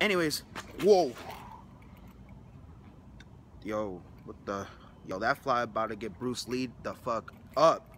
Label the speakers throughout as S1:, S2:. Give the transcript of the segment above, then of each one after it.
S1: anyways, whoa. Yo, what the? Yo, that fly about to get Bruce Lee the fuck up.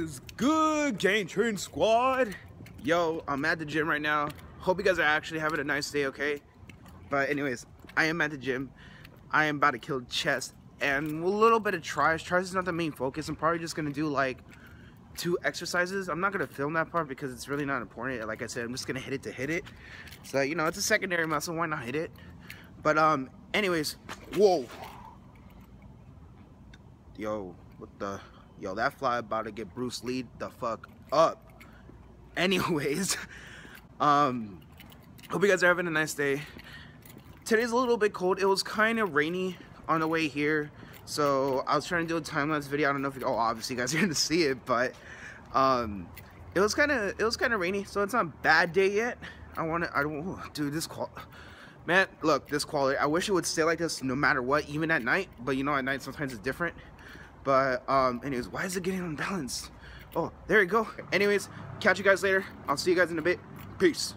S1: Is good, Gain Train Squad? Yo, I'm at the gym right now. Hope you guys are actually having a nice day, okay? But anyways, I am at the gym. I am about to kill chest and a little bit of tries. Tries is not the main focus. I'm probably just gonna do like two exercises. I'm not gonna film that part because it's really not important. Like I said, I'm just gonna hit it to hit it. So you know, it's a secondary muscle. Why not hit it? But um, anyways, whoa, yo, what the? Yo, that fly about to get Bruce Lee the fuck up. Anyways, um, hope you guys are having a nice day. Today's a little bit cold. It was kind of rainy on the way here. So I was trying to do a time-lapse video. I don't know if you, oh, obviously you guys are going to see it, but um, it was kind of, it was kind of rainy. So it's not a bad day yet. I want to, I don't, dude, this qual, man, look, this quality, I wish it would stay like this no matter what, even at night. But you know, at night sometimes it's different. But um, anyways, why is it getting unbalanced? Oh, there you go. Anyways, catch you guys later. I'll see you guys in a bit. Peace.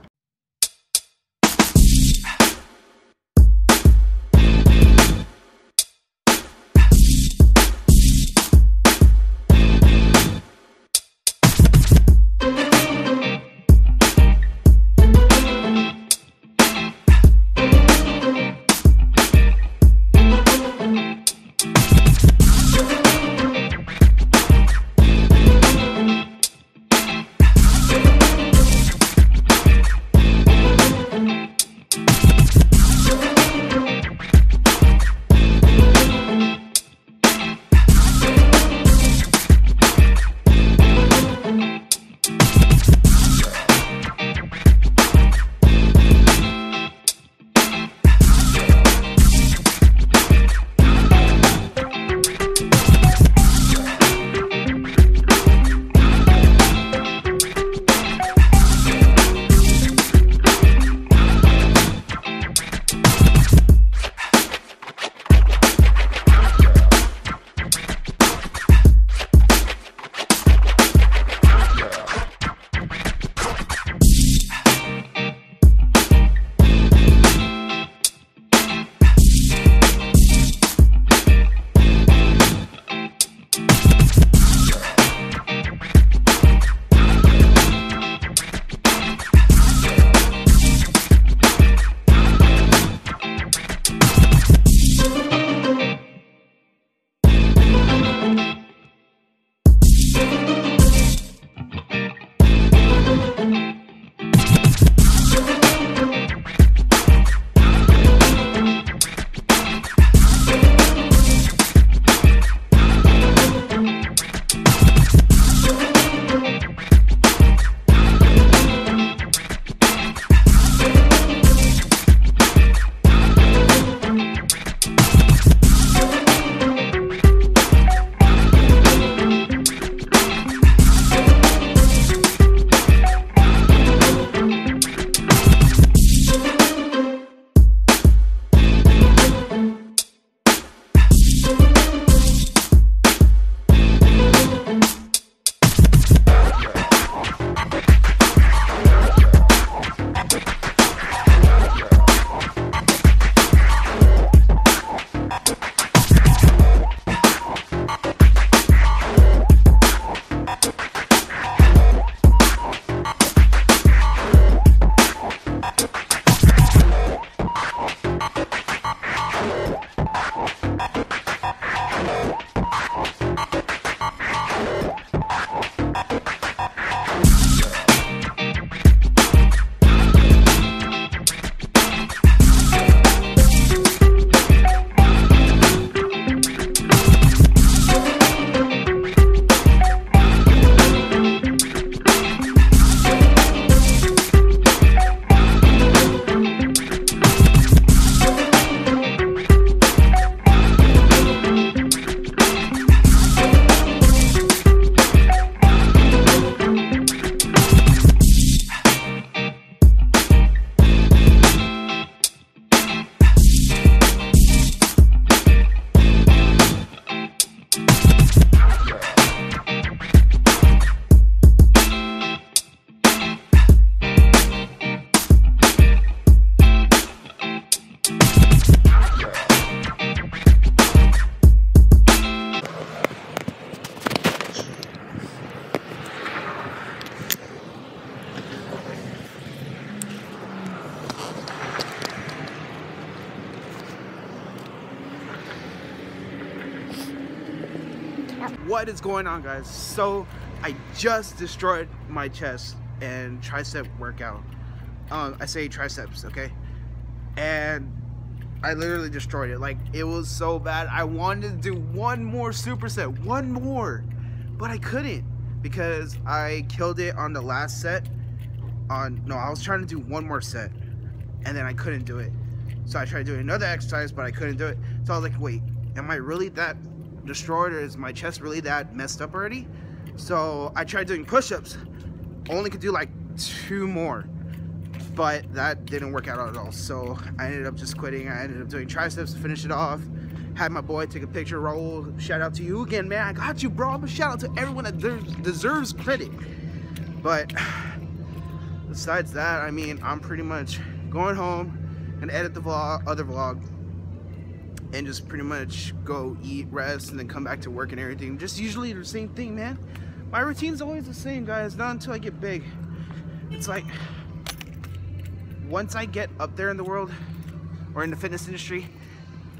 S1: What is going on guys? So I just destroyed my chest and tricep workout. Um, I say triceps, okay? And I literally destroyed it. Like it was so bad. I wanted to do one more superset, one more, but I couldn't because I killed it on the last set. On no, I was trying to do one more set, and then I couldn't do it. So I tried doing another exercise, but I couldn't do it. So I was like, wait, am I really that destroyed, or is my chest really that messed up already? So I tried doing push-ups. Only could do like two more but that didn't work out at all. So I ended up just quitting. I ended up doing triceps to finish it off. Had my boy take a picture. Raul shout out to you again man. I got you bro. But shout out to everyone that deserves credit. But besides that I mean I'm pretty much going home and edit the vlog other vlog and just pretty much go eat rest and then come back to work and everything just usually the same thing man my routine's always the same guys not until I get big it's like once I get up there in the world or in the fitness industry,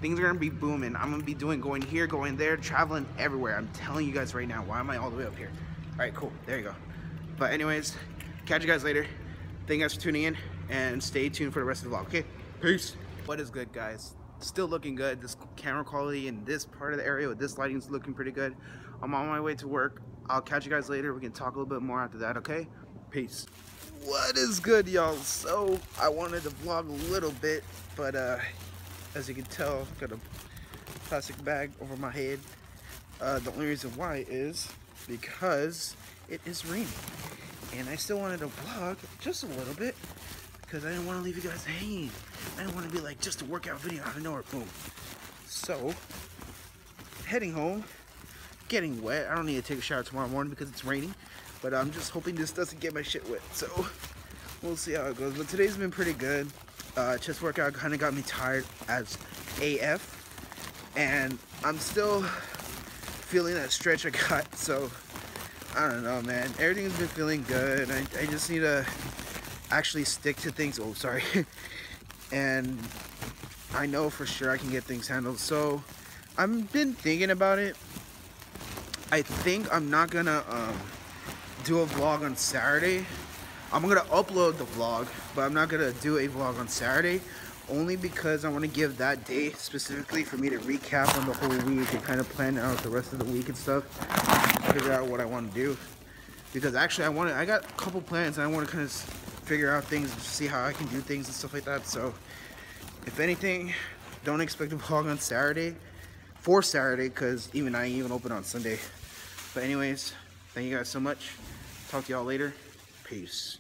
S1: things are gonna be booming. I'm gonna be doing going here, going there, traveling everywhere. I'm telling you guys right now. Why am I all the way up here? All right, cool. There you go. But anyways, catch you guys later. Thank you guys for tuning in and stay tuned for the rest of the vlog. Okay, peace. What is good, guys? Still looking good. This camera quality in this part of the area with this lighting is looking pretty good. I'm on my way to work. I'll catch you guys later. We can talk a little bit more after that. Okay, peace what is good y'all so i wanted to vlog a little bit but uh as you can tell got a plastic bag over my head uh the only reason why is because it is raining and i still wanted to vlog just a little bit because i didn't want to leave you guys hanging i didn't want to be like just a workout video out of nowhere boom so heading home getting wet i don't need to take a shower tomorrow morning because it's raining but I'm just hoping this doesn't get my shit wet. So we'll see how it goes. But today's been pretty good. Uh, chest workout kind of got me tired as AF. And I'm still feeling that stretch I got. So I don't know, man. Everything's been feeling good. I, I just need to actually stick to things. Oh, sorry. and I know for sure I can get things handled. So I've been thinking about it. I think I'm not gonna um, do a vlog on Saturday. I'm gonna upload the vlog, but I'm not gonna do a vlog on Saturday only because I want to give that day specifically for me to recap on the whole week and kind of plan out the rest of the week and stuff. Figure out what I want to do. Because actually I want to, I got a couple plans I want to kind of figure out things and see how I can do things and stuff like that. So if anything, don't expect a vlog on Saturday for Saturday because even I ain't even open on Sunday. But anyways, thank you guys so much. Talk to y'all later. Peace.